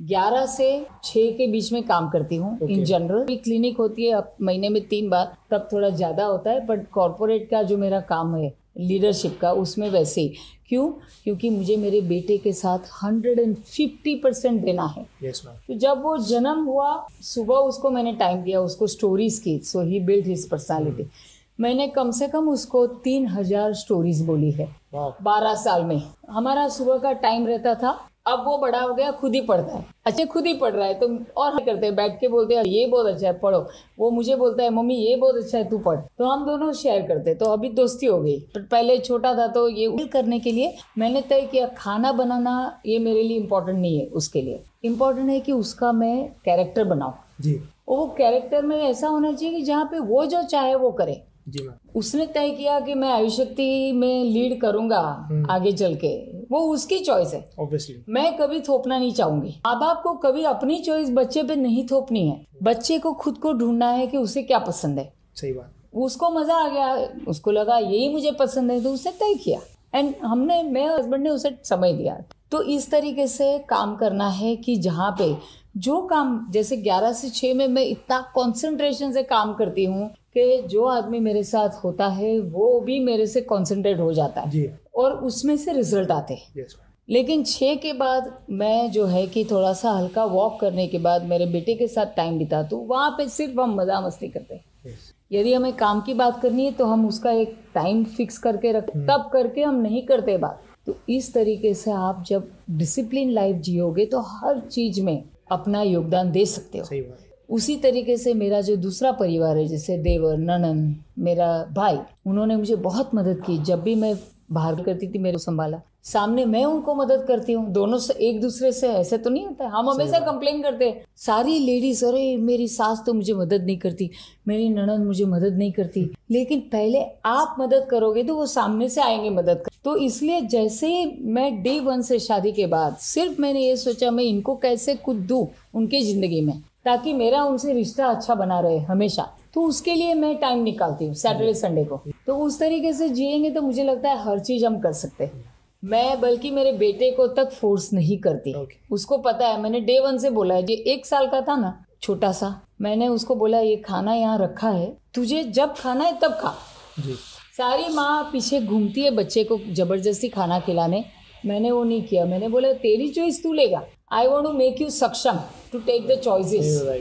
ग्यारह से छः के बीच में काम करती हूँ इन. जनरल क्लिनिक होती है अब महीने में तीन बार तब थोड़ा ज़्यादा होता है बट कॉरपोरेट का जो मेरा काम है लीडरशिप का उसमें वैसे ही। क्यों? क्योंकि मुझे मेरे बेटे के साथ 150 परसेंट देना है। मैम तो जब वो जन्म हुआ सुबह उसको मैंने टाइम दिया उसको स्टोरीज की so he build his personality मैंने कम से कम उसको तीन हज़ार स्टोरीज बोली है। बारह साल में। हमारा सुबह का टाइम रहता था अब वो बड़ा हो गया खुद ही पढ़ता है। अच्छा खुद ही पढ़ रहा है तो और हम करते हैं बैठ के बोलते हैं ये बहुत अच्छा है पढ़ो। वो मुझे बोलता है मम्मी ये बहुत अच्छा है तू पढ़। तो हम दोनों शेयर करते तो अभी दोस्ती हो गई। पर पहले छोटा था तो ये उल करने के लिए मैंने तय किया खाना बनाना ये मेरे लिए इम्पोर्टेंट नहीं है उसके लिए। इम्पोर्टेंट है कि उसका मैं कैरेक्टर बनाऊँ। जी। वो कैरेक्टर में ऐसा होना चाहिए कि जहाँ पे वो जो चाहे वो करे। जी उसने तय किया कि मैं आयुशक्ति में लीड करूँगा आगे चल के। वो उसकी चॉइस है। ऑब्वियसली मैं कभी थोपना नहीं चाहूँगी। माँ बाप को कभी अपनी चॉइस बच्चे पे नहीं थोपनी है। बच्चे को खुद को ढूंढना है कि उसे क्या पसंद है। सही बात। उसको मज़ा आ गया उसको लगा यही मुझे पसंद है तो उसने तय किया। एंड हमने मैं हस्बैंड ने उसे समय दिया। तो इस तरीके से काम करना है कि जहाँ पे जो काम जैसे 11 से 6 में मैं इतना कंसंट्रेशन से काम करती हूँ कि जो आदमी मेरे साथ होता है वो भी मेरे से कंसंट्रेट हो जाता है। जी। और उसमें से रिज़ल्ट आते हैं। मैम लेकिन छः के बाद मैं जो है कि थोड़ा सा हल्का वॉक करने के बाद मेरे बेटे के साथ टाइम बिताती हूँ वहाँ पे सिर्फ़ हम मज़ा मस्ती करते हैं। यस यदि हमें काम की बात करनी है तो हम उसका एक टाइम फिक्स करके रख hmm. तब करके हम नहीं करते बात। तो इस तरीके से आप जब डिसिप्लिन लाइफ जियोगे तो हर चीज़ में अपना योगदान दे सकते हो। सही बात उसी तरीके से मेरा जो दूसरा परिवार है जैसे देवर ननन मेरा भाई उन्होंने मुझे बहुत मदद की। जब भी मैं बाहर करती थी मेरे को संभाला। सामने मैं उनको मदद करती हूँ दोनों से एक दूसरे से ऐसे तो नहीं होता। हम हमेशा कंप्लेन करते हैं सारी लेडीज़ अरे मेरी सास तो मुझे मदद नहीं करती मेरी ननद मुझे मदद नहीं करती। लेकिन पहले आप मदद करोगे तो वो सामने से आएँगे मदद कर। तो इसलिए जैसे मैं डे वन से शादी के बाद सिर्फ़ मैंने ये सोचा मैं इनको कैसे कुछ दूँ उनकी ज़िंदगी में? ताकि मेरा उनसे रिश्ता अच्छा बना रहे हमेशा। तो उसके लिए मैं टाइम निकालती हूँ सैटरडे संडे को। तो उस तरीके से जिएँगे तो मुझे लगता है हर चीज़ हम कर सकते हैं। मैं बल्कि मेरे बेटे को तक फोर्स नहीं करती। Okay. उसको पता है मैंने डे वन से बोला है ये एक साल का था ना छोटा सा। मैंने उसको बोला ये खाना यहाँ रखा है तुझे जब खाना है तब खा। जी। सारी माँ पीछे घूमती है बच्चे को ज़बरदस्ती खाना खिलाने। मैंने वो नहीं किया। मैंने बोला तेरी चॉइस तू लेगा। I want to make you saksham to take the choices. Right.